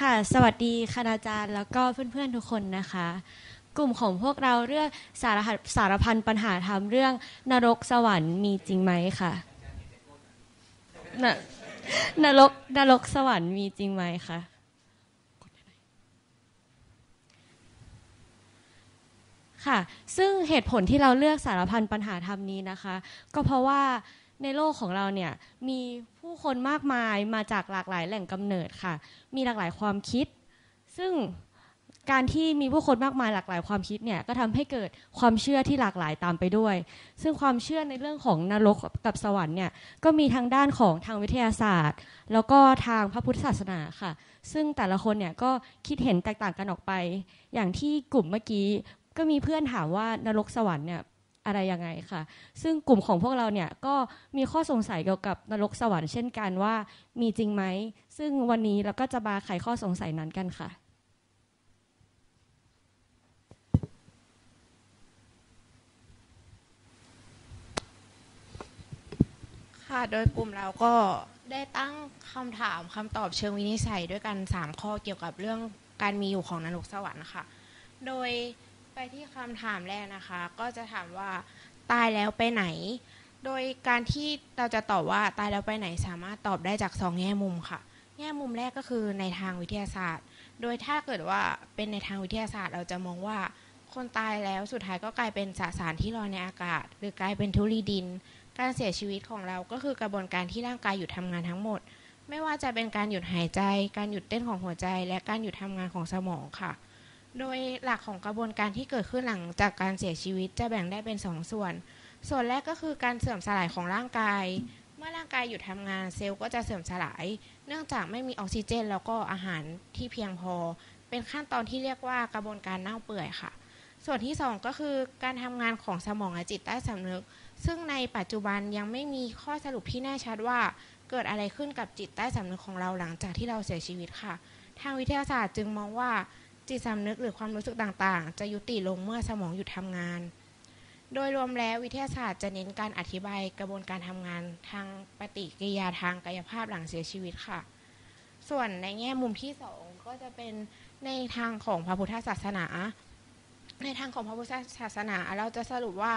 ค่ะ สวัสดีคณาจารย์แล้วก็เพื่อนๆทุกคนนะคะ กลุ่มของพวกเราเรื่องสารพัดสารพันปัญหาธรรมเรื่องนรกสวรรค์มีจริงไหมค่ะนนรกนรกสวรรค์มีจริงไหมคะค่ะ ซึ่งเหตุผลที่เราเลือกสารพันปัญหาธรรมนี้นะคะ ก็เพราะว่า ในโลกของเราเนี่ยมีผู้คนมากมายมาจากหลากหลายแหล่งกำเนิดค่ะ มีหลากหลายความคิด ซึ่งการที่มีผู้คนมากมายหลากหลายความคิดเนี่ยก็ทำให้เกิดความเชื่อที่หลากหลายตามไปด้วย ซึ่งความเชื่อในเรื่องของนรกกับสวรรค์เนี่ยก็มีทางด้านของทางวิทยาศาสตร์ แล้วก็ทางพระพุทธศาสนาค่ะ ซึ่งแต่ละคนเนี่ยก็คิดเห็นแตกต่างกันออกไป อย่างที่กลุ่มเมื่อกี้ก็มีเพื่อนถามว่านรกสวรรค์เนี่ย อะไรยังไงค่ะ ซึ่งกลุ่มของพวกเราเนี่ยก็มีข้อสงสัยเกี่ยวกับนรกสวรรค์เช่นกันว่ามีจริงไหม ซึ่งวันนี้เราก็จะมาไขข้อสงสัยนั้นกันค่ะ ค่ะ โดยกลุ่มเราก็ได้ตั้งคำถามคำตอบเชิงวินิจฉัยด้วยกัน 3 ข้อเกี่ยวกับเรื่องการมีอยู่ของนรกสวรรค์ค่ะ โดย ไปที่คำถามแรกนะคะ ก็จะถามว่าตายแล้วไปไหน โดยการที่เราจะตอบว่าตายแล้วไปไหนสามารถตอบได้จากสองแง่มุมค่ะ แง่มุมแรกก็คือในทางวิทยาศาสตร์ โดยถ้าเกิดว่าเป็นในทางวิทยาศาสตร์ เราจะมองว่าคนตายแล้วสุดท้ายก็กลายเป็นสสารที่ลอยในอากาศ หรือกลายเป็นธุลีดิน การเสียชีวิตของเราก็คือกระบวนการที่ร่างกายหยุดทำงานทั้งหมด ไม่ว่าจะเป็นการหยุดหายใจ การหยุดเต้นของหัวใจ และการหยุดทำงานของสมองค่ะ โดยหลักของกระบวนการที่เกิดขึ้นหลังจากการเสียชีวิตจะแบ่งได้เป็นสองส่วน ส่วนแรกก็คือการเสื่อมสลายของร่างกาย เมื่อร่างกายหยุดทำงานเซลล์ก็จะเสื่อมสลาย เนื่องจากไม่มีออกซิเจน แล้วก็อาหารที่เพียงพอ เป็นขั้นตอนที่เรียกว่ากระบวนการเน่าเปื่อยค่ะ ส่วนที่สองก็คือการทำงานของสมองและจิตใต้สำนึก ซึ่งในปัจจุบันยังไม่มีข้อสรุปที่แน่ชัดว่า เกิดอะไรขึ้นกับจิตใต้สำนึกของเราหลังจากที่เราเสียชีวิตค่ะ ทางวิทยาศาสตร์จึงมองว่า จิตสำนึกหรือความรู้สึกต่างๆ จะยุติลงเมื่อสมองหยุดทำงาน โดยรวมแล้ววิทยาศาสตร์จะเน้นการอธิบายกระบวนการทำงานทางปฏิกิริยาทางกายภาพหลังเสียชีวิตค่ะ ส่วนในแง่มุมที่สองก็จะเป็นในทางของพระพุทธศาสนา ในทางของพระพุทธศาสนาเราจะสรุปว่า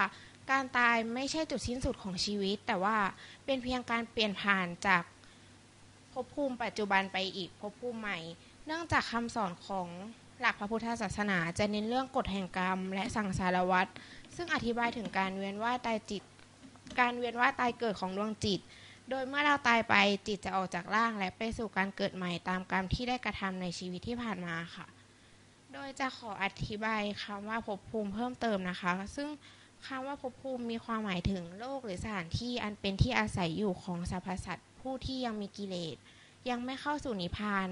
การตายไม่ใช่จุดสิ้นสุดของชีวิต แต่ว่าเป็นเพียงการเปลี่ยนผ่านจากภพภูมิปัจจุบันไปอีกภพภูมิใหม่ เนื่องจากคำสอนของ หลักพระพุทธศาสนาจะเน้นเรื่องกฎแห่งกรรม และสังสารวัฏซึ่งอธิบายถึงการเวียนว่ายตายจิต การเวียนว่ายตายเกิดของดวงจิต โดยเมื่อเราตายไปจิตจะออกจากร่าง และไปสู่การเกิดใหม่ตามกรรมที่ได้กระทำในชีวิตที่ผ่านมาค่ะ โดยจะขออธิบายคำว่าภพภูมิเพิ่มเติมนะคะ ซึ่งคำว่าภพภูมิมีความหมายถึงโลกหรือสถานที่อันเป็นที่อาศัยอยู่ของสรรพสัตว์ผู้ที่ยังมีกิเลสยังไม่เข้าสู่นิพพาน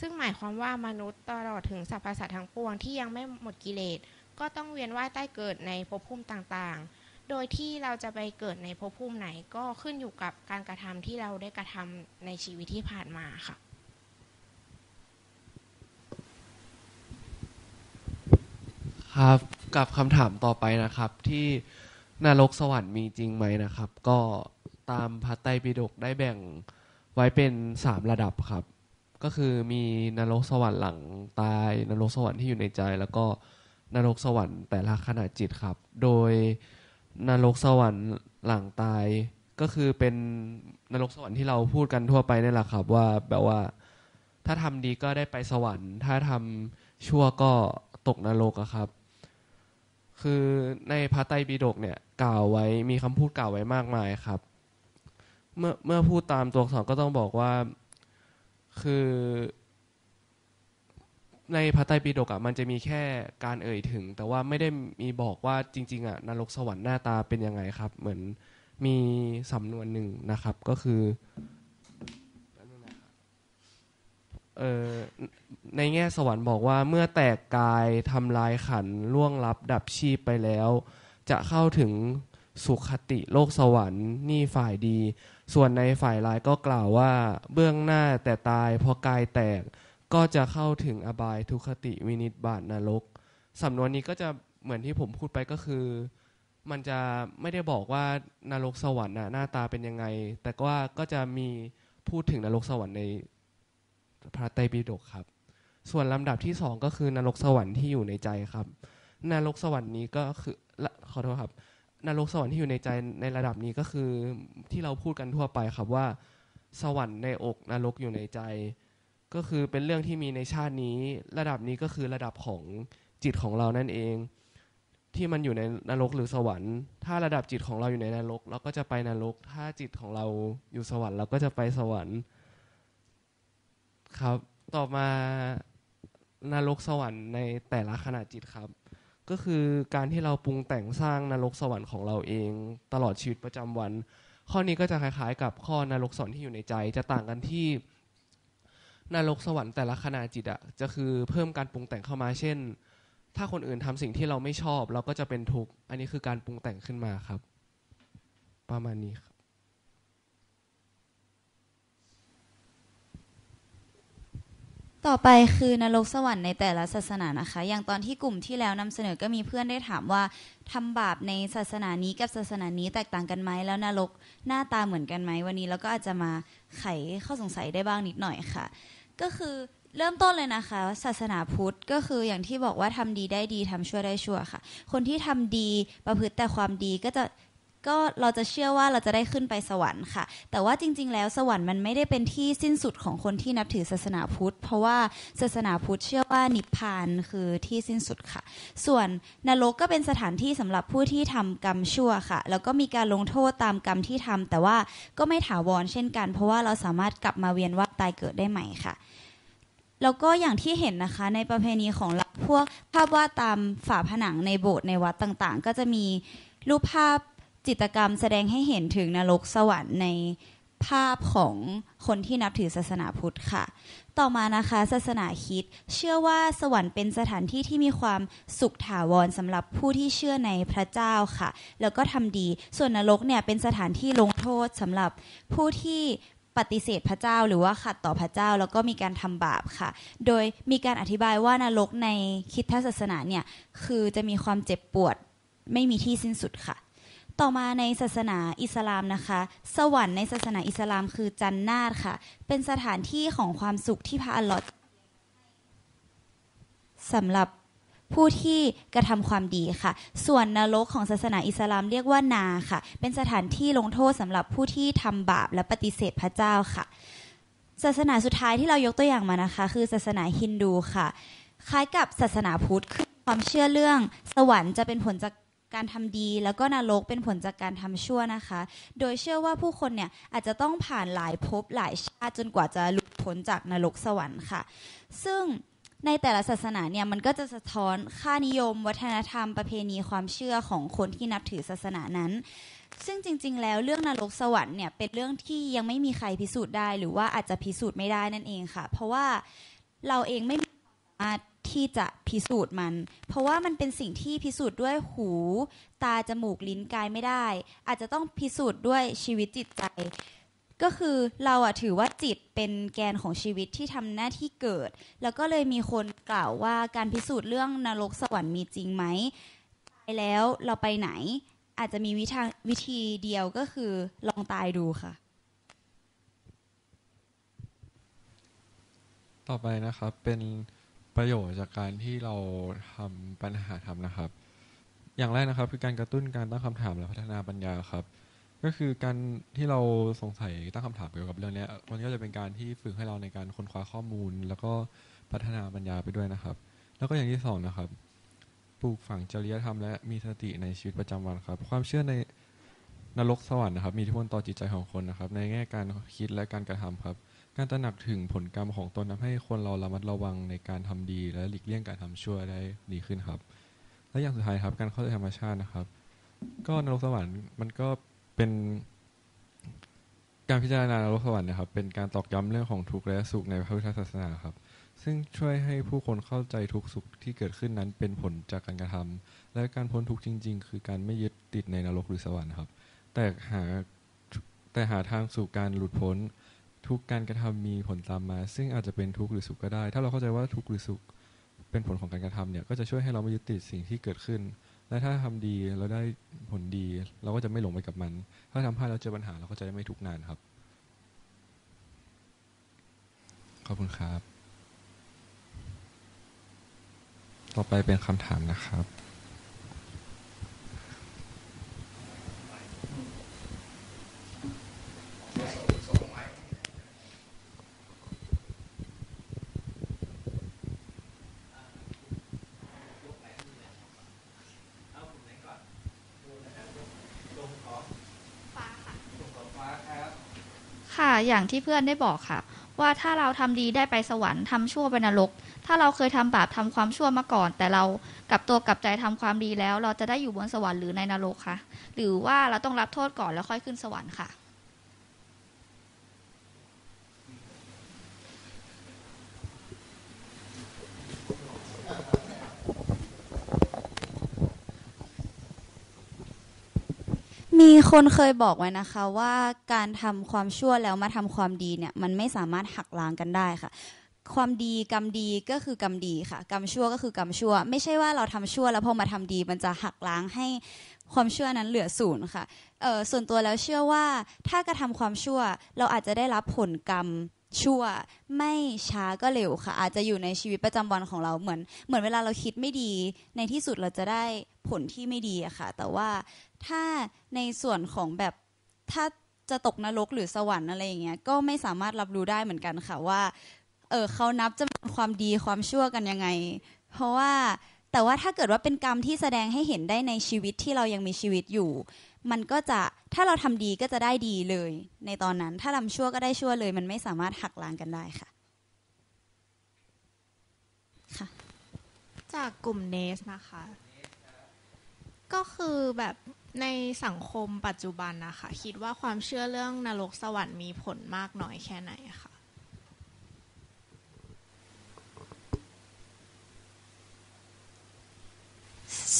ซึ่งหมายความว่ามนุษย์ตลอดถึงสรรพสัตว์ทั้งปวงที่ยังไม่หมดกิเลส ก็ต้องเวียนว่ายใต้เกิดในภพภูมิต่างๆ โดยที่เราจะไปเกิดในภพภูมิไหนก็ขึ้นอยู่กับการกระทำที่เราได้กระทำในชีวิตที่ผ่านมาค่ะครับกับคำถามต่อไปนะครับ ที่นรกสวรรค์มีจริงไหมนะครับ ก็ตามพระไตรปิฎกได้แบ่งไว้เป็นสามระดับครับ ก็คือมีนรกสวรรค์หลังตายนรกสวรรค์ที่อยู่ในใจ แล้วก็นรกสวรรค์แต่ละขณะจิตครับ โดยนรกสวรรค์หลังตาย ก็คือเป็นนรกสวรรค์ที่เราพูดกันทั่วไปนี่แหละครับ ว่าแบบว่า ถ้าทำดีก็ได้ไปสวรรค์ ถ้าทำชั่วก็ตกนรกอะครับ คือในพระไตรปิฎกเนี่ยกล่าวไว้มีคำพูดกล่าวไว้มากมายครับ เมื่อเมื่อพูดตามตัวอักษรก็ต้องบอกว่า คือในพระไตรปิฎกอะมันจะมีแค่การเอ่ยถึง แต่ว่าไม่ได้มีบอกว่าจริง ๆ อะนรกสวรรค์หน้าตาเป็นยังไงครับ เหมือนมีสำนวนหนึ่งนะครับ ก็คือเออในแง่สวรรค์บอกว่าเมื่อแตกกายทำลายขันล่วงลับดับชีพไปแล้ว จะเข้าถึงสุขติโลกสวรรค์นี่ฝ่ายดี ส่วนในฝ่ายร้ายก็กล่าวว่า เบื้องหน้าแต่ตายเพราะกายแตก ก็จะเข้าถึงอบายทุคติวินิจบาทนรกสำนวนนี้ก็จะเหมือนที่ผมพูดไปก็คือ มันจะไม่ได้บอกว่านรกสวรรค์น่ะหน้าตาเป็นยังไง แต่ว่าก็จะมีพูดถึงนรกสวรรค์ในพระไตรปิฎกครับ ส่วนลำดับที่สองก็คือนรกสวรรค์ที่อยู่ในใจครับนรกสวรรค์นี้ก็คือขอโทษครับ นรกสวรรค์ที่อยู่ในใจในระดับนี้ก็คือที่เราพูดกันทั่วไปครับว่า สวรรค์ในอกนรกอยู่ในใจ ก็คือเป็นเรื่องที่มีในชาตินี้ ระดับนี้ก็คือระดับของจิตของเรานั่นเอง ที่มันอยู่ในนรกหรือสวรรค์ ถ้าระดับจิตของเราอยู่ในนรก เราก็จะไปนรก ถ้าจิตของเราอยู่สวรรค์เราก็จะไปสวรรค์ ครับ ต่อมานรกสวรรค์ในแต่ละขณะจิตครับ ก็คือการที่เราปรุงแต่งสร้างนรกสวรรค์ของเราเอง ตลอดชีวิตประจำวัน ข้อนี้ก็จะคล้ายๆ กับข้อนรกสวรรค์ที่อยู่ในใจ จะต่างกันที่นรกสวรรค์แต่ละขณะจิตอะจะคือเพิ่มการปรุงแต่งเข้ามาเช่น ถ้าคนอื่นทำสิ่งที่เราไม่ชอบ เราก็จะเป็นทุกข์อันนี้คือการปรุงแต่งขึ้นมาครับ ประมาณนี้ครับ ต่อไปคือนรกสวรรค์ในแต่ละศาสนานะคะ อย่างตอนที่กลุ่มที่แล้วนำเสนอก็มีเพื่อนได้ถามว่าทำบาปในศาสนานี้กับศาสนานี้แตกต่างกันไหมแล้วนรกหน้าตาเหมือนกันไหมวันนี้เราก็อาจจะมาไขข้อสงสัยได้บ้างนิดหน่อยค่ะ ก็คือเริ่มต้นเลยนะคะ ศาสนาพุทธก็คืออย่างที่บอกว่าทำดีได้ดีทำชั่วได้ชั่วค่ะ คนที่ทำดีประพฤติแต่ความดีก็จะ ก็เราจะเชื่อว่าเราจะได้ขึ้นไปสวรรค์ค่ะ แต่ว่าจริง ๆ แล้วสวรรค์มันไม่ได้เป็นที่สิ้นสุดของคนที่นับถือศาสนาพุทธ เพราะว่าศาสนาพุทธเชื่อว่านิพพานคือที่สิ้นสุดค่ะ ส่วนนรกก็เป็นสถานที่สำหรับผู้ที่ทำกรรมชั่วค่ะ แล้วก็มีการลงโทษตามกรรมที่ทำแต่ว่าก็ไม่ถาวรเช่นกัน เพราะว่าเราสามารถกลับมาเวียนว่ายตายเกิดได้ใหม่ค่ะแล้วก็อย่างที่เห็นนะคะในประเพณีของพวกภาพวาดตามฝาผนังในโบสถ์ในวัดต่างๆ ก็จะมีรูปภาพ จิตกรรมแสดงให้เห็นถึงนรกสวรรค์ในภาพของคนที่นับถือศาสนาพุทธค่ะ ต่อมานะคะศาสนาคิด เชื่อว่าสวรรค์เป็นสถานที่ที่มีความสุขถาวรสำหรับผู้ที่เชื่อในพระเจ้าค่ะ แล้วก็ทำดี ส่วนนรกเนี่ยเป็นสถานที่ลงโทษสำหรับผู้ที่ปฏิเสธพระเจ้าหรือว่าขัดต่อพระเจ้าแล้วก็มีการทำบาปค่ะ โดยมีการอธิบายว่านรกในคิดทศาสนาเนี่ยคือจะมีความเจ็บปวดไม่มีที่สิ้นสุดค่ะ ต่อมาในศาสนาอิสลามนะคะ สวรรค์ในศาสนาอิสลามคือจันนาตค่ะ เป็นสถานที่ของความสุขที่พระอัลลอฮ์สำหรับผู้ที่กระทำความดีค่ะ ส่วนนรกของศาสนาอิสลามเรียกว่านาค่ะ เป็นสถานที่ลงโทษสำหรับผู้ที่ทำบาปและปฏิเสธพระเจ้าค่ะ ศาสนาสุดท้ายที่เรายกตัวอย่างมานะคะ คือศาสนาฮินดูค่ะ คล้ายกับศาสนาพุทธคือความเชื่อเรื่อง สวรรค์จะเป็นผลจาก การทำดีแล้วก็นรกเป็นผลจากการทำชั่วนะคะ โดยเชื่อว่าผู้คนเนี่ยอาจจะต้องผ่านหลายภพหลายชาติจนกว่าจะหลุดพ้นจากนรกสวรรค์ค่ะ ซึ่งในแต่ละศาสนาเนี่ยมันก็จะสะท้อนค่านิยม วัฒนธรรม ประเพณีความเชื่อของคนที่นับถือศาสนานั้น ซึ่งจริง ๆ แล้วเรื่องนรกสวรรค์เนี่ยเป็นเรื่องที่ยังไม่มีใครพิสูจน์ได้ หรือว่าอาจจะพิสูจน์ไม่ได้นั่นเองค่ะ เพราะว่าเราเองไม่มีความสามารถ ที่จะพิสูจน์มัน เพราะว่ามันเป็นสิ่งที่พิสูจน์ด้วยหู ตาจมูกลิ้นกายไม่ได้ อาจจะต้องพิสูจน์ด้วยชีวิตจิตใจ ก็คือเราอะถือว่าจิตเป็นแกนของชีวิตที่ทำหน้าที่เกิด แล้วก็เลยมีคนกล่าวว่าการพิสูจน์เรื่องนรกสวรรค์มีจริงไหมตายแล้วเราไปไหน อาจจะมีวิธีวิธีเดียวก็คือลองตายดูค่ะ ต่อไปนะครับเป็น ประโยชน์จากการที่เราทำปัญหาทำนะครับ อย่างแรกนะครับ คือการกระตุ้นการตั้งคำถามและพัฒนาปัญญาครับ ก็คือการที่เราสงสัยตั้งคำถามเกี่ยวกับเรื่องนี้มันก็จะเป็นการที่ฝึกให้เราในการค้นคว้าข้อมูล แล้วก็พัฒนาปัญญาไปด้วยนะครับ แล้วก็อย่างที่สองนะครับปลูกฝังจริยธรรมและมีสติในชีวิตประจำวันครับ ความเชื่อในนรกสวรรค์นะครับ มีทธิพลต่อจิตใจของคนนะครับ ในแง่การคิดและการกระทำครับ การตระหนักถึงผลกรรมของตนทำให้คนเราระมัดระวังในการทำดี และหลีกเลี่ยงการทำชั่วได้ดีขึ้นครับ และอย่างสุดท้ายครับ การเข้าใจธรรมชาตินะครับ ก็นรกสวรรค์มันก็เป็นการพิจารณานรกสวรรค์นะครับ เป็นการตอกย้ำเรื่องของทุกข์และสุขในพระพุทธศาสนาครับ ซึ่งช่วยให้ผู้คนเข้าใจทุกสุขที่เกิดขึ้นนั้นเป็นผลจากการกระทำและการพ้นทุกข์จริง ๆ คือการไม่ยึดติดในนรกหรือสวรรค์ครับ แต่หาแต่หาทางสู่การหลุดพ้น ทุกการกระทำมีผลตามมา ซึ่งอาจจะเป็นทุกข์หรือสุขก็ได้ ถ้าเราเข้าใจว่าทุกข์หรือสุขเป็นผลของการกระทำเนี่ยก็จะช่วยให้เราไม่ยึดติดสิ่งที่เกิดขึ้น และถ้าทำดีเราได้ผลดี เราก็จะไม่หลงไปกับมัน ถ้าทำพลาดแล้วเจอปัญหาเราก็จะไไม่ทุกข์นานครับ ขอบคุณครับ ต่อไปเป็นคำถามนะครับ อย่างที่เพื่อนได้บอกค่ะ ว่าถ้าเราทำดีได้ไปสวรรค์ทำชั่วไปนรก ถ้าเราเคยทำบาปทำความชั่วมาก่อน แต่เรากลับตัวกลับใจทำความดีแล้ว เราจะได้อยู่บนสวรรค์หรือในนรกคะหรือว่าเราต้องรับโทษก่อนแล้วค่อยขึ้นสวรรค์ค่ะ มี คนเคยบอกไว้นะคะว่าการทำความชั่วแล้วมาทำความดีเนี่ยมันไม่สามารถหักล้างกันได้ค่ะ ความดีกรรมดีก็คือกรรมดีค่ะ กรรมชั่วก็คือกรรมชั่ว ไม่ใช่ว่าเราทำชั่วแล้วพอมาทำดี มันจะหักล้างให้ความชั่วนั้นเหลือศูนย์ค่ะเออส่วนตัวแล้วเชื่อว่าถ้ากระทำความชั่วเราอาจจะได้รับผลกรรม ชั่วไม่ช้าก็เร็วค่ะ อาจจะอยู่ในชีวิตประจำวันของเราเหมือน เหมือนเวลาเราคิดไม่ดี ในที่สุดเราจะได้ผลที่ไม่ดีอะค่ะ แต่ว่าถ้าในส่วนของแบบถ้าจะตกนรกหรือสวรรค์อะไรอย่างเงี้ยก็ไม่สามารถรับรู้ได้เหมือนกันค่ะว่าเออเขานับจำนวนความดีความชั่วกันยังไง เพราะว่าแต่ว่าถ้าเกิดว่าเป็นกรรมที่แสดงให้เห็นได้ในชีวิตที่เรายังมีชีวิตอยู่ มันก็จะถ้าเราทำดีก็จะได้ดีเลย ในตอนนั้นถ้าทำชั่วก็ได้ชั่วเลย มันไม่สามารถหักล้างกันได้ค่ะ จากกลุ่มเนสนะคะ ก็คือแบบในสังคมปัจจุบันนะคะ คิดว่าความเชื่อเรื่องนรกสวรรค์มีผลมากน้อยแค่ไหนคะ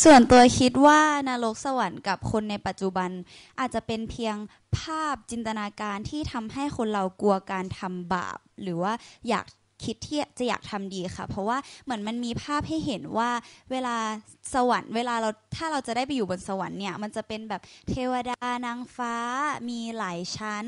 ส่วนตัวคิดว่านรกสวรรค์กับคนในปัจจุบัน อาจจะเป็นเพียงภาพจินตนาการที่ทำให้คนเรากลัวการทำบาป หรือว่าอยากคิดที่จะอยากทำดีค่ะ เพราะว่าเหมือนมันมีภาพให้เห็นว่าเวลาสวรรค์ เวลาเราถ้าเราจะได้ไปอยู่บนสวรรค์เนี่ย มันจะเป็นแบบเทวดานางฟ้า มีหลายชั้น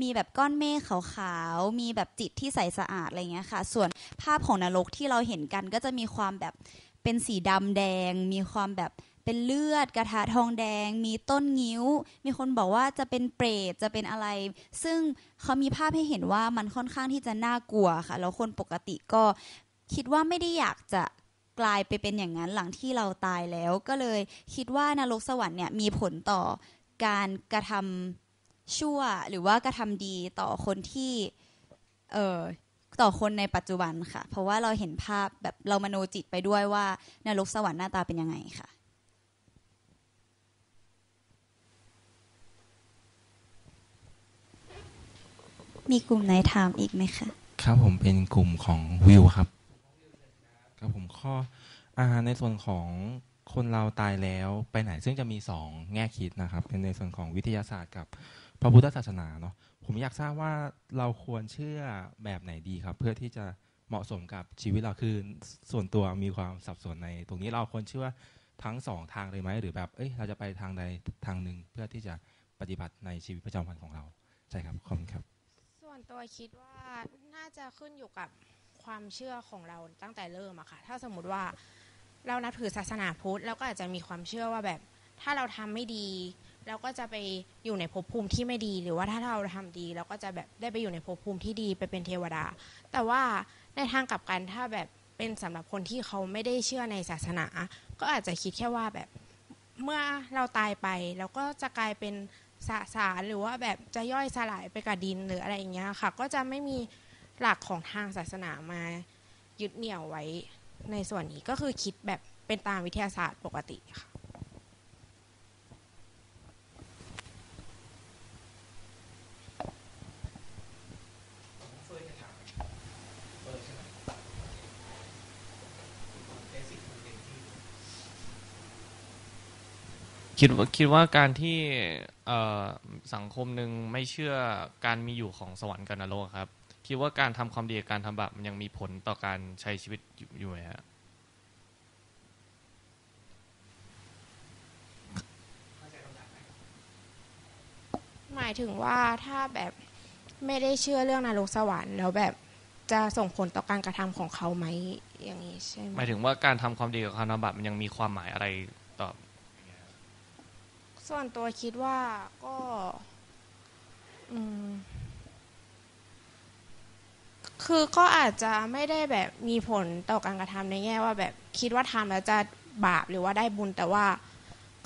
มีแบบก้อนเมฆขาวๆมีแบบจิตที่ใสสะอาดอะไรเงี้ยค่ะ ส่วนภาพของนรกที่เราเห็นกันก็จะมีความแบบ เป็นสีดำแดง มีความแบบเป็นเลือดกระทะทองแดง มีต้นงิ้ว มีคนบอกว่าจะเป็นเปรตจะเป็นอะไร ซึ่งเขามีภาพให้เห็นว่ามันค่อนข้างที่จะน่ากลัวค่ะ แล้วคนปกติก็คิดว่าไม่ได้อยากจะกลายไปเป็นอย่างนั้นหลังที่เราตายแล้ว ก็เลยคิดว่านรกสวรรค์เนี่ยมีผลต่อการกระทำชั่วหรือว่ากระทำดีต่อคนที่ เออ ต่อคนในปัจจุบันค่ะ เพราะว่าเราเห็นภาพแบบเรามโนจิตไปด้วยว่านรกสวรรค์หน้าตาเป็นยังไงค่ะ มีกลุ่มไหนถามอีกไหมคะครับผมเป็นกลุ่มของวิวครับครับผมข้ออ่าในส่วนของคนเราตายแล้วไปไหนซึ่งจะมีสองแง่คิดนะครับ เป็นในส่วนของวิทยาศาสตร์กับพระพุทธศาสนาเนาะ ผมอยากทราบว่าเราควรเชื่อแบบไหนดีครับ เพื่อที่จะเหมาะสมกับชีวิตเราคือส่วนตัวมีความสับสนใน ตรงนี้เราควรเชื่อทั้งสองทางเลยไหมหรือแบบเอ้ยเราจะไปทางใดทางหนึ่งเพื่อที่จะปฏิบัติในชีวิตประจำวันของเราใช่ครับขอบคุณครับ ส่วนตัวคิดว่าน่าจะขึ้นอยู่กับความเชื่อของเราตั้งแต่เริ่มอะค่ะ ถ้าสมมติว่าเรานับถือศาสนาพุทธเราก็อาจจะมีความเชื่อว่าแบบ ถ้าเราทำไม่ดี เราก็จะไปอยู่ในภพภูมิที่ไม่ดี หรือว่าถ้าเราทำดีเราก็จะแบบได้ไปอยู่ในภพภูมิที่ดีไปเป็นเทวดา แต่ว่าในทางกลับกันถ้าแบบเป็นสำหรับคนที่เขาไม่ได้เชื่อในศาสนา ก็อาจจะคิดแค่ว่าแบบเมื่อเราตายไปเราก็จะกลายเป็นสสารหรือว่าแบบจะย่อยสลายไปกับดินหรืออะไรอย่างเงี้ยค่ะ ก็จะไม่มีหลักของทางศาสนามายึดเหนี่ยวไว้ในส่วนนี้ก็คือคิดแบบเป็นตามวิทยาศาสตร์ปกติค่ะ คิดว่าคิดว่าการที่เอ่อสังคมหนึ่งไม่เชื่อการมีอยู่ของสวรรค์กับนรกครับ คิดว่าการทำความดีกับการทำบาปมันยังมีผลต่อการใช้ชีวิตอยู่อยู่ไหมฮะหมายถึงว่าถ้าแบบไม่ได้เชื่อเรื่องนรกสวรรค์แล้วแบบจะส่งผลต่อการกระทำของเขาไหมอย่างนี้ใช่ไหมหมายถึงว่าการทำความดีกับการทำบาปมันยังมีความหมายอะไรต่อ ส่วนตัวคิดว่าก็คือก็อาจจะไม่ได้แบบมีผลต่อการกระทำในแง่ว่าแบบคิดว่าทำแล้วจะบาปหรือว่าได้บุญแต่ว่า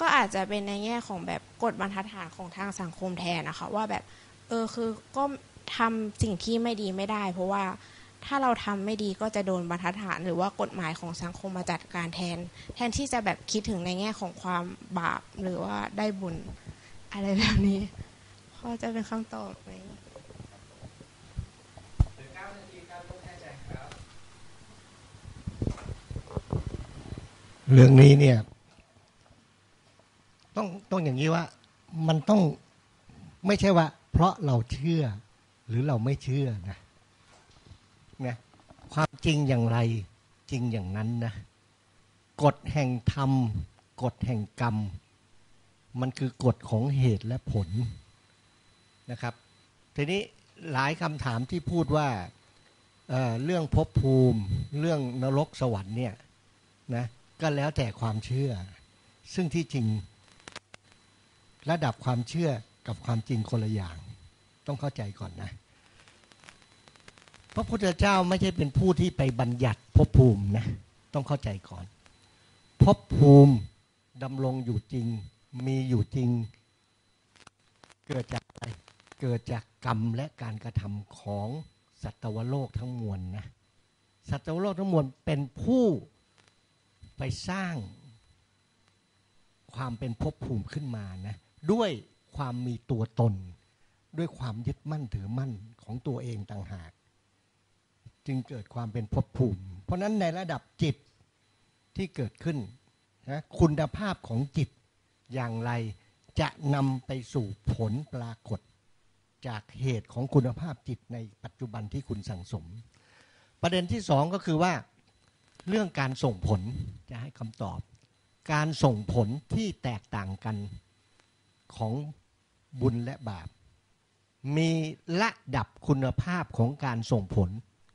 ก็อาจจะเป็นในแง่ของแบบกฎบรรทัดฐานของทางสังคมแทนนะคะ ว่าแบบ เออคือก็ทำสิ่งที่ไม่ดีไม่ได้ เพราะว่า ถ้าเราทำไม่ดีก็จะโดนบรรทัดฐาน หรือว่ากฎหมายของสังคมมาจัดการแทน แทนที่จะแบบคิดถึงในแง่ของความบาปหรือว่าได้บุญอะไรแบบนี้พอจะเป็นคำตอบไหมเรื่องนี้เนี่ย ต้องต้องอย่างนี้ว่า มันต้องไม่ใช่ว่า เพราะเราเชื่อ หรือเราไม่เชื่อนะ นะความจริงอย่างไรจริงอย่างนั้นนะกฎแห่งธรรม กฎแห่งกรรม มันคือกฎของเหตุและผลนะครับ ทีนี้หลายคำถามที่พูดว่าเเรื่องภพภูมิ เรื่องนรกสวรรค์เนี่ยนะก็แล้วแต่ความเชื่อ ซึ่งที่จริง ระดับความเชื่อกับความจริงคนละอย่าง ต้องเข้าใจก่อนนะ พระพุทธเจ้าไม่ใช่เป็นผู้ที่ไปบัญญัติภพภูมินะ ต้องเข้าใจก่อนภพภูมิดำรงอยู่จริง มีอยู่จริง เกิดจากอะไร เกิดจากกรรมและการกระทำของสัตวโลกทั้งมวลนะสัตวโลกทั้งมวลเป็นผู้ไปสร้างความเป็นภพภูมิขึ้นมานะด้วยความมีตัวตน ด้วยความยึดมั่นถือมั่นของตัวเองต่างหาก จึงเกิดความเป็นภพภูมิ เพราะฉะนั้นในระดับจิตที่เกิดขึ้นนะคุณภาพของจิตอย่างไรจะนำไปสู่ผลปรากฏ จากเหตุของคุณภาพจิตในปัจจุบันที่คุณสั่งสม ประเด็นที่สองก็คือว่า เรื่องการส่งผลจะให้คำตอบ การส่งผลที่แตกต่างกันของบุญและบาป มีระดับคุณภาพของการส่งผล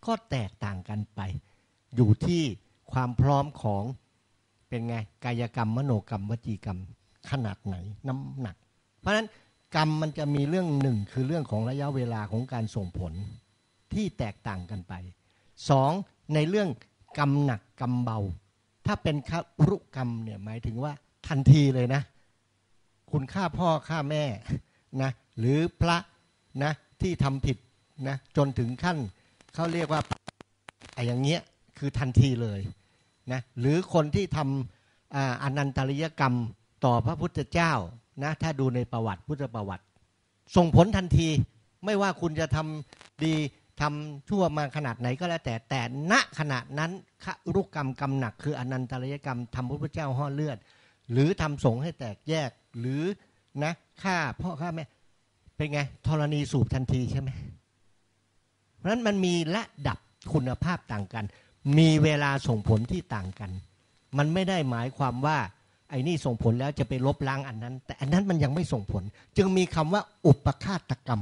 ก็แตกต่างกันไป อยู่ที่ความพร้อมของเป็นไงกายกรรมมโนกรรมวจีกรรมขนาดไหนน้ำหนัก เพราะฉะนั้นกรรมมันจะมีเรื่องหนึ่งคือเรื่องของระยะเวลาของการส่งผลที่แตกต่างกันไปสองในเรื่องกรรมหนักกรรมเบา ถ้าเป็นครุกรรมเนี่ยหมายถึงว่าทันทีเลยนะ คุณฆ่าพ่อฆ่าแม่นะหรือพระนะที่ทำผิดนะจนถึงขั้น เขาเรียกว่าไอ้อย่างเงี้ยคือทันทีเลยนะหรือคนที่ทำอนันตริยกรรมต่อพระพุทธเจ้านะถ้าดูในประวัติพุทธประวัติ ส่งผลทันทีไม่ว่าคุณจะทำดีทำชั่วมาขนาดไหนก็แล้วแต่แต่ณขณะนั้นขรุกรรมกรรมหนัก คืออนันตริยกรรมทำพระพุทธเจ้าห่อเลือด หรือทำสงฆ์ให้แตกแยกหรือนะฆ่าพ่อฆ่าแม่เป็นไงธรณีสูบทันทีใช่ไหม เพราะฉะนั้นมันมีระดับคุณภาพต่างกัน มีเวลาส่งผลที่ต่างกัน มันไม่ได้หมายความว่า ไอ้นี่ส่งผลแล้วจะไปลบล้างอันนั้น แต่อันนั้นมันยังไม่ส่งผล จึงมีคำว่าอุปฆาตกรรม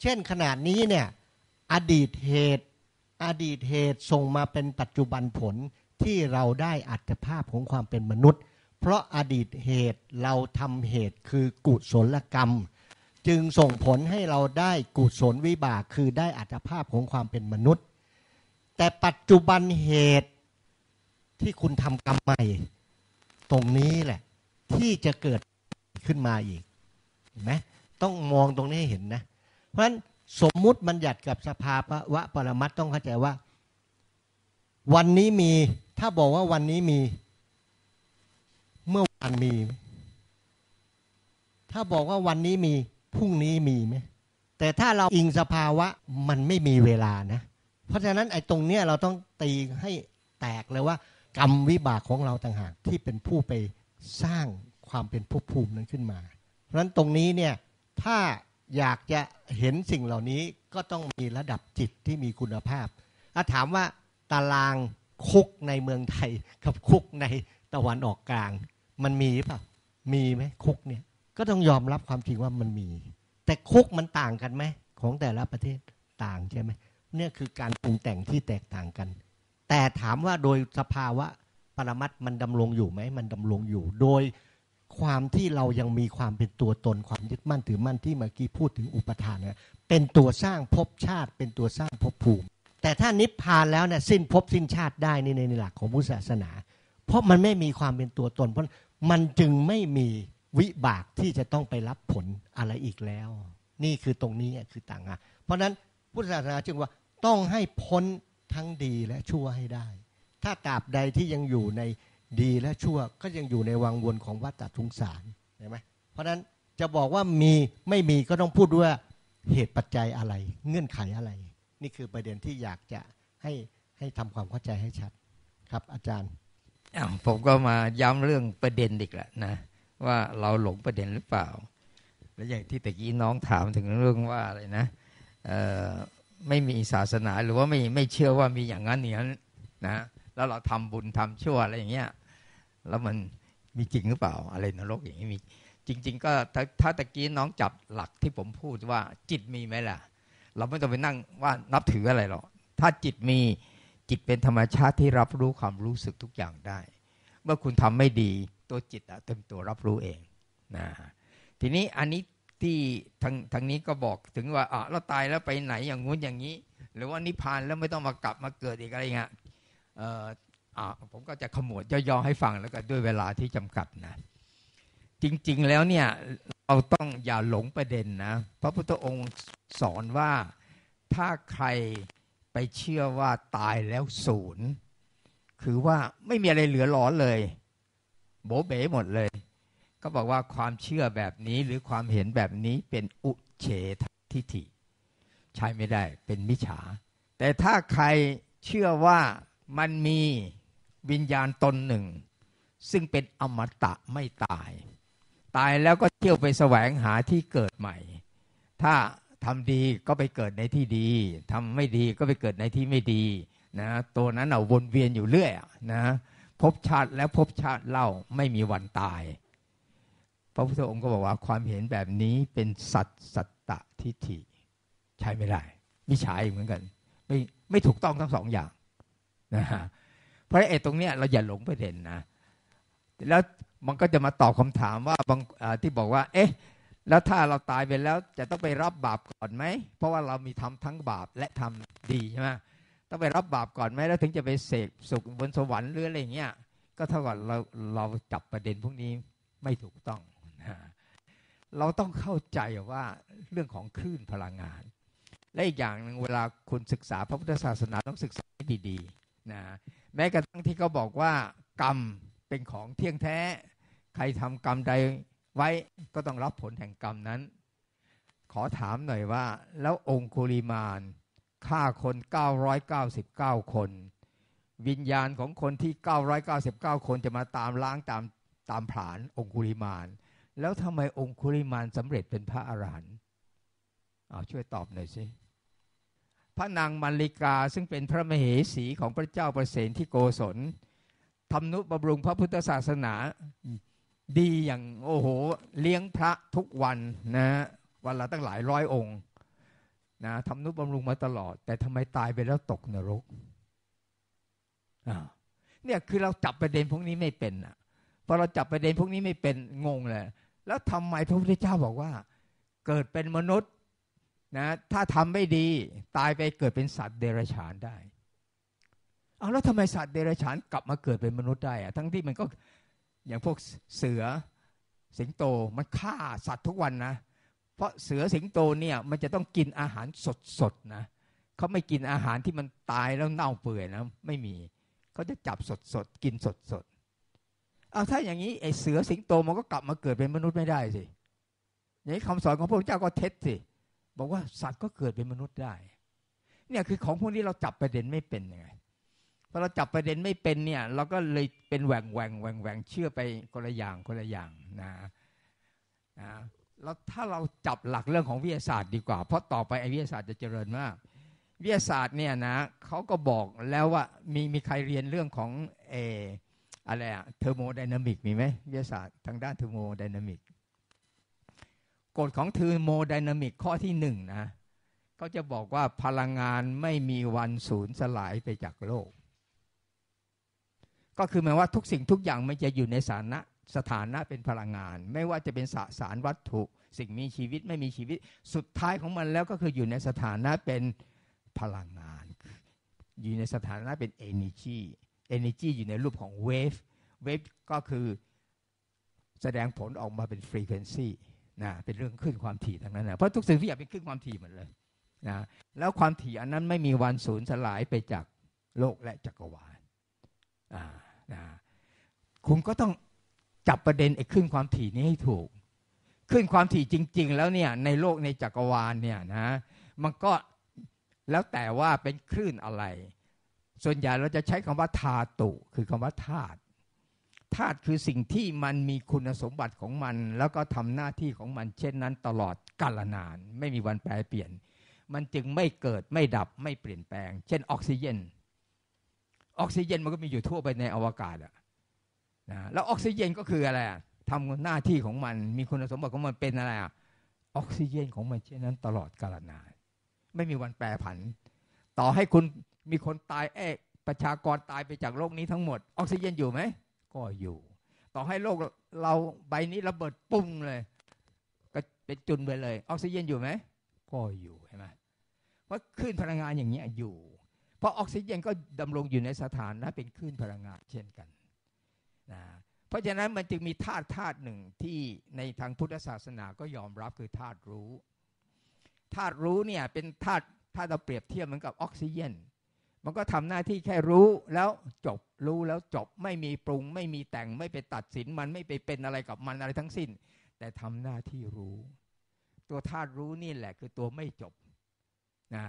เช่นขนาดนี้เนี่ยอดีตเหตุอดีตเหตุส่งมาเป็นปัจจุบันผลที่เราได้อัตภาพของความเป็นมนุษย์ เพราะอดีตเหตุเราทำเหตุคือกุศลกรรม จึงส่งผลให้เราได้กุศลวิบากคือได้อัตภาพของความเป็นมนุษย์ แต่ปัจจุบันเหตุที่คุณทำกรรมใหม่ ตรงนี้แหละ ที่จะเกิดขึ้นมาอีกเห็นไหมต้องมองตรงนี้ให้เห็นนะ เพราะฉะนั้นสมมุติบัญญัติกับสภาวะปรมัตต้องเข้าใจว่า วันนี้มีถ้าบอกว่าวันนี้มี เมื่อวานมี ถ้าบอกว่าวันนี้มี พรุ่งนี้มีไหมแต่ถ้าเราอิงสภาวะมันไม่มีเวลานะ เพราะฉะนั้นไอ้ตรงเนี้ยเราต้องตีให้แตกเลยว่า กรรมวิบากของเราต่างหากที่เป็นผู้ไปสร้างความเป็นภพภูมินั้นขึ้นมา เพราะฉะนั้นตรงนี้เนี่ยถ้าอยากจะเห็นสิ่งเหล่านี้ก็ต้องมีระดับจิตที่มีคุณภาพถ้าถามว่าตารางคุกในเมืองไทยกับคุกในตะวันออกกลาง มันมีเปล่ามีไหมคุกเนี่ย ก็ต้องยอมรับความจริงว่ามันมี แต่คุกมันต่างกันไหมของแต่ละประเทศต่างใช่ไหมเนี่ยคือการปรุงแต่งที่แตกต่างกัน แต่ถามว่าโดยสภาวะปรมัตมันดำรงอยู่ไหมมันดำรงอยู่ โดยความที่เรายังมีความเป็นตัวตนความยึดมั่นถือมั่นที่เมื่อกี้พูดถึงอุปทานเนี่ยเป็นตัวสร้างภพชาติ เป็นตัวสร้างภพภูมิ แต่ถ้านิพพานแล้วเนี่ยสิ้นภพสิ้นชาติได้นี่ในหลักของพุทธศาสนา เพราะมันไม่มีความเป็นตัวตน เพราะมันจึงไม่มี วิบากที่จะต้องไปรับผลอะไรอีกแล้ว นี่คือตรงนี้คือต่างอะเพราะนั้นพุทธศาสนาจึงว่าต้องให้พ้นทั้งดีและชั่วให้ได้ ถ้าตราบใดที่ยังอยู่ในดีและชั่วก็ยังอยู่ในวังวนของวัฏทุงสารเห็นไหมเพราะนั้นจะบอกว่ามีไม่มีก็ต้องพูดด้วยว่าเหตุปัจจัยอะไร เงื่อนไขอะไร นี่คือประเด็นที่อยากจะให้ให้ทำความเข้าใจให้ชัดครับ อาจารย์ผมก็มาย้ำเรื่องประเด็นอีกแหละนะ ว่าเราหลงประเด็นหรือเปล่า แล้วอย่างที่ตะกี้น้องถามถึงเรื่องว่าอะไรนะไม่มีศาสนาหรือว่าไม่ไม่เชื่อว่ามีอย่างนั้นอย่างนั้นนะแล้วเราทำบุญทำชั่วอะไรอย่างเงี้ยแล้วมันมีจริงหรือเปล่า อะไรนรกอย่างนี้มีจริง ๆ ก็ถ้าถ้าตะกี้น้องจับหลักที่ผมพูดว่าจิตมีไหมล่ะ เราไม่ต้องไปนั่งว่านับถืออะไรหรอกถ้าจิตมีจิตเป็นธรรมชาติที่รับรู้ความรู้สึกทุกอย่างได้ เมื่อคุณทำไม่ดี ตัวจิตอะเต็มตัวรับรู้เองนะทีนี้อันนี้ที่ทางทางนี้ก็บอกถึงว่าอะเราตายแล้วไปไหนอย่างงู้นอย่างนี้ หรือว่านิพพานแล้วไม่ต้องมากลับมาเกิดอีกอะไรเงี้ยเอ่ออะผมก็จะขมวดย่อๆให้ฟังแล้วก็ด้วยเวลาที่จำกัดนะ จริง ๆแล้วเนี่ยเราต้องอย่าหลงประเด็นนะพระพุทธองค์สอนว่าถ้าใครไปเชื่อว่าตายแล้วศูนย์ คือว่าไม่มีอะไรเหลือหลอนเลย โบเบ๋หมดเลย ก็บอกว่าความเชื่อแบบนี้หรือความเห็นแบบนี้เป็นอุเฉททิฏฐิใช้ไม่ได้เป็นมิจฉา แต่ถ้าใครเชื่อว่ามันมีวิญญาณตนหนึ่ง ซึ่งเป็นอมตะไม่ตาย ตายแล้วก็เที่ยวไปแสวงหาที่เกิดใหม่ ถ้าทำดีก็ไปเกิดในที่ดีทำไม่ดีก็ไปเกิดในที่ไม่ดีนะตัวนั้นเอาวนเวียนอยู่เรื่อยนะ พบชาติแล้วพบชาติเล่าไม่มีวันตาย พระพุทธองค์ก็บอกว่าความเห็นแบบนี้เป็นสัตสัตตทิฏฐิใช้ไม่ได้มิฉาอีกเหมือนกัน ไม่ไม่ถูกต้องทั้งสองอย่างนะฮะเพราะไอ้ตรงเนี้ยเราอย่าหลงประเด็นนะแล้วมันก็จะมาตอบคำถามว่าบางที่บอกว่า เอ๊ะ แล้วถ้าเราตายไปแล้วจะต้องไปรับบาปก่อนไหม เพราะว่าเรามีทำทั้งบาปและทำดีใช่ไหม ต้องไปรับบาปก่อนไหมแล้วถึงจะไปเสกสุขบนสวรรค์หรืออะไรเงี้ย ก็เท่ากับเราเราจับประเด็นพวกนี้ไม่ถูกต้องนะเราต้องเข้าใจว่าเรื่องของคลื่นพลังงาน และอีกอย่างหนึ่งเวลาคุณศึกษาพระพุทธศาสนาต้องศึกษาให้ดีๆนะแม้กระทั่งที่เขาบอกว่ากรรมเป็นของเที่ยงแท้ ใครทำกรรมใดไว้ก็ต้องรับผลแห่งกรรมนั้น ขอถามหน่อยว่า แล้วองคุลิมาน ฆ่าคน 999 คน วิญญาณของคนที่ 999 คนจะมาตามล้างตามตามผานองคุลิมาน แล้วทำไมองคุลิมานสำเร็จเป็นพระอรหันต์เอาช่วยตอบหน่อยสิพระนางมัลลิกาซึ่งเป็นพระมเหสีของพระเจ้าประเสนที่โกศลทำนุบำรุงพระพุทธศาสนาดีอย่างโอ้โห เลี้ยงพระทุกวันนะวันละตั้งหลายร้อยองค์ นะทำนุบำรุงมาตลอด แต่ทำไมตายไปแล้วตกนรกเนี่ยคือเราจับประเด็นพวกนี้ไม่เป็นอะพอเราจับประเด็นพวกนี้ไม่เป็นงงเลยแล้วทำไมพระพุทธเจ้าบอกว่า เกิดเป็นมนุษย์นะถ้าทำไม่ดีตายไปเกิดเป็นสัตว์เดรัจฉานได้เอาแล้วทำไมสัตว์เดรัจฉานกลับมาเกิดเป็นมนุษย์ได้อะทั้งที่มันก็อย่างพวกเสือสิงโตมันฆ่าสัตว์ทุกวันนะเพ ราะเสือสิงโตเนี่ยมันจะต้องกินอาหารสดๆนะเขาไม่กินอาหารที่มันตายแล้วเน่าเปื่อยนะไม่มีเขาจะจับสดๆกินสดๆเอาถ้าอย่างนี้ไอเสือสิงโตมันก็กลับมาเกิดเป็นมนุษย์ไม่ได้สิอย่างนี้คำสอนของพระพุทธเจ้าก็เท็จสิบอกว่าสัตว์ก็เกิดเป็นมนุษย์ได้ เนี่ยคือของพวกนี้เราจับประเด็นไม่เป็นยังไงพอเราจับประเด็นไม่เป็นเนี่ยเราก็เลยเป็นแหว่งแหว่งแหว่งแหว่งเชื่อไปคนละอย่างคนละอย่างนะนะ แล้วถ้าเราจับหลักเรื่องของวิทยาศาสตร์ดีกว่า เพราะต่อไปไอ้วิทยาศาสตร์จะเจริญมาก วิทยาศาสตร์เนี่ยนะเขาก็บอกแล้วว่ามีมีใครเรียนเรื่องของเออะไรอะ thermodynamic มีไหมวิทยาศาสตร์ทางด้าน thermodynamic กฎของ thermodynamic ข้อที่หนึ่งนะเขาจะบอกว่าพลังงานไม่มีวันสูญสลายไปจากโลก ก็คือหมายว่าทุกสิ่งทุกอย่างมันจะอยู่ในสถานะ สถานะเป็นพลังงาน ไม่ว่าจะเป็นสสารวัตถุ สิ่งมีชีวิตไม่มีชีวิต สุดท้ายของมันแล้วก็คืออยู่ในสถานะเป็นพลังงาน อยู่ในสถานะเป็น energy energy อยู่ในรูปของ wave wave ก็คือแสดงผลออกมาเป็น frequency นะเป็นเรื่องขึ้นความถี่ทั้งนั้นนะเพราะทุกสิ่งทุกอย่างเป็นขึ้นความถี่หมดเลยนะแล้วความถี่อันนั้นไม่มีวันสูญสลายไปจากโลกและจักรวาลอ่านะคุณก็ต้อง จับประเด็นไอ้ขึ้นความถี่นี้ให้ถูก ขึ้นความถี่จริง ๆ แล้วเนี่ยในโลกในจักรวาลเนี่ยนะมันก็แล้วแต่ว่าเป็นคลื่นอะไร ส่วนใหญ่เราจะใช้คำว่าธาตุคือคำว่าธาตุธาตุคือสิ่งที่มันมีคุณสมบัติของมัน แล้วก็ทำหน้าที่ของมัน เช่นนั้นตลอดกาลนาน ไม่มีวันแปรเปลี่ยน มันจึงไม่เกิดไม่ดับไม่เปลี่ยนแปลง เช่นออกซิเจนออกซิเจนมันก็มีอยู่ทั่วไปในอวกาศอะ นะแล้วออกซิเจนก็คืออะไรทำหน้าที่ของมันมีคุณสมบัติของมันเป็นอะไรออกซิเจนของมันเช่นนั้นตลอดกาลนานไม่มีวันแปรผัน ต่อให้คุณมีคนตายเอ๊ประชากรตายไปจากโลกนี้ทั้งหมด ออกซิเจนอยู่ไหมก็อยู่ ต่อให้โลกเราใบนี้ระเบิดปุ้งเลย ก็เป็นจุนไปเลย ออกซิเจนอยู่ไหมก็อยู่ใช่ไหมเพราะคลื่นพลังงานอย่างนี้อยู่ เพราะออกซิเจนก็ดำรงอยู่ในสถานะเป็นคลื่นพลังงานเช่นกัน นะเพราะฉะนั้นมันจึงมีธาตุธาตุหนึ่งที่ในทางพุทธศาสนาก็ยอมรับคือธาตุรู้ธาตุรู้เนี่ยเป็นธาตุถ้าเราเปรียบเทียบเหมือนกับออกซิเจนมันก็ทำหน้าที่แค่รู้แล้วจบรู้แล้วจบไม่มีปรุง ไม่มีแต่งไม่ไปตัดสินมันไม่ไปเป็นอะไรกับมันอะไรทั้งสิ้น แต่ทำหน้าที่รู้ ตัวธาตุรู้นี่แหละคือตัวไม่จบนะ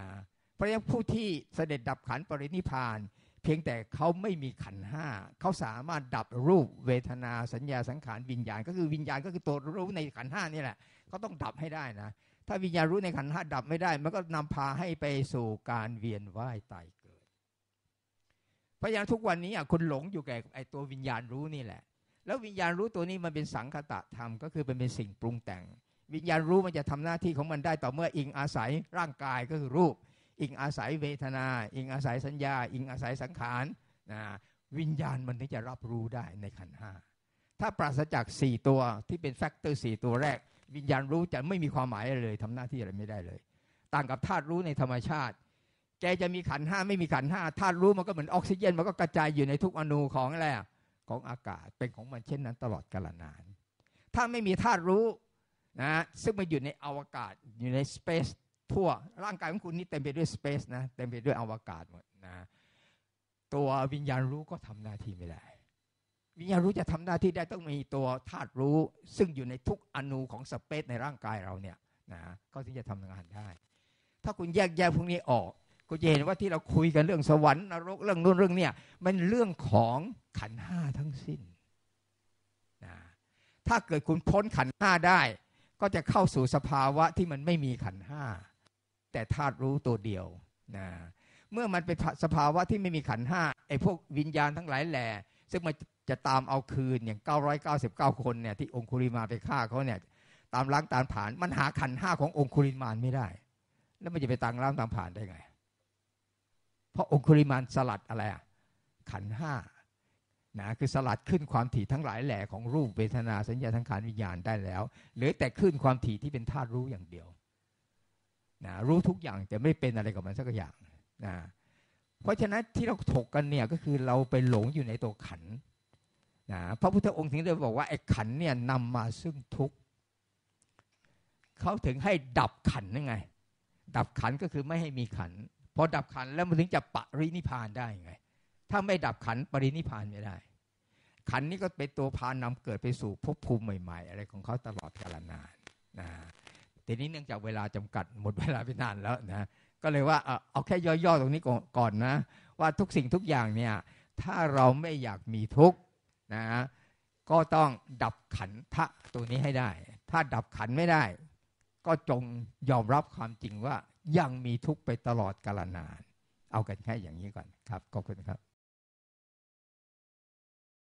เพราะฉะนั้นผู้ที่เสด็จดับขันปรินิพาน เพียงแต่เขาไม่มีขันห้าเขาสามารถดับรูปเวทนาสัญญาสังขารวิญญาณ ก็คือวิญญาณก็คือตัวรู้ในขันห้านี่แหละก็ต้องดับให้ได้นะ ถ้าวิญญาณรู้ในขันห้าดับไม่ได้ มันก็นำพาให้ไปสู่การเวียนว่ายตายเกิดเพราะฉะนั้นทุกวันนี้คุณหลงอยู่แก่ไอ้ตัววิญญาณรู้นี่แหละ แล้ววิญญาณรู้ตัวนี้มันเป็นสังคตะธรรมก็คือเป็นเป็นสิ่งปรุงแต่ง วิญญาณรู้มันจะทำหน้าที่ของมันได้ต่อเมื่ออิงอาศัยร่างกายก็คือรูป อิงอาศัยเวทนา อิงอาศัยสัญญา อิงอาศัยสังขารนะวิญญาณมันถึงจะรับรู้ได้ในขันห้าถ้าปราศจากสี่ตัวที่เป็นแฟกเตอร์สี่ตัวแรก วิญญาณรู้จะไม่มีความหมายเลยทำหน้าที่อะไรไม่ได้เลย ต่างกับธาตุรู้ในธรรมชาติ แกจะมีขันห้าไม่มีขันห้าธาตุรู้มันก็เหมือนออกซิเจนมันก็กระจายอยู่ในทุกอนูของอะไรของอากาศเป็นของมันเช่นนั้นตลอดกาลนาน ถ้าไม่มีธาตุรู้นะซึ่งมันอยู่ในอวกาศอยู่ในสเปซ ทั่ว ร่างกายของคุณนี่เต็มไปด้วยสเปซนะเต็มไปด้วยอวกาศหมดนะตัววิญญาณรู้ก็ทำหน้าที่ไม่ได้ วิญญาณรู้จะทำหน้าที่ได้ต้องมีตัวธาตุรู้ ซึ่งอยู่ในทุกอนูของสเปซในร่างกายเราเนี่ยนะก็ถึงจะทำงานได้ ถ้าคุณแยกแยะพวกนี้ออกก็จะเห็นว่าที่เราคุยกันเรื่องสวรรค์นรกเรื่องนู้นเรื่องเนี่ยมันเรื่องของขันห้าทั้งสิ้นนะถ้าเกิดคุณพ้นขันห้าได้ ก็จะเข้าสู่สภาวะที่มันไม่มีขันห้า แต่ธาตุรู้ตัวเดียวนะเมื่อมันเป็นสภาวะที่ไม่มีขันห้าไอ้พวกวิญญาณทั้งหลายแหล่ซึ่งมันจะตามเอาคืนอย่าง 999 คนเนี่ยที่องคุริมาไปฆ่าเขาเนี่ยตามล้างตามผ่าน มันหาขันห้าขององคุริมานไม่ได้ แล้วมันจะไปตามล้างตามผ่านได้ไง เพราะองคุริมานสลัดอะไรอะขันห้านะคือสลัดขึ้นความถี่ทั้งหลายแหล่ของรูปเวทนาสัญญาทั้งขานวิญญาณได้แล้ว เหลือแต่ขึ้นความถี่ที่เป็นธาตุรู้อย่างเดียว นะรู้ทุกอย่างแต่ไม่เป็นอะไรกับมันสักอย่างนะเพราะฉะนั้นที่เราถกกันเนี่ยก็คือเราไปหลงอยู่ในตัวขันนะพระพุทธองค์ถึงได้บอกว่าไอ้ขันเนี่ยนำมาซึ่งทุกข์เขาถึงให้ดับขันนั่นไง ดับขันก็คือไม่ให้มีขันพอดับขันแล้วมันถึงจะปรินิพานได้ไง ถ้าไม่ดับขันปรินิพานไม่ได้ ขันนี้ก็เป็นตัวพานำเกิดไปสู่ภพภูมิใหม่ ๆ อะไรของเขาตลอดกาลนานนะ ทีนี้เนื่องจากเวลาจำกัดหมดเวลาไปนานแล้วนะก็เลยว่าเอาแค่ย่อๆตรงนี้ก่อนนะ ว่าทุกสิ่งทุกอย่างเนี่ยถ้าเราไม่อยากมีทุกข์นะก็ต้องดับขันทะตัวนี้ให้ได้ ถ้าดับขันไม่ได้ ก็จงยอมรับความจริงว่ายังมีทุกข์ไปตลอดกาลนาน เอากันแค่อย่างนี้ก่อนครับขอบคุณครับ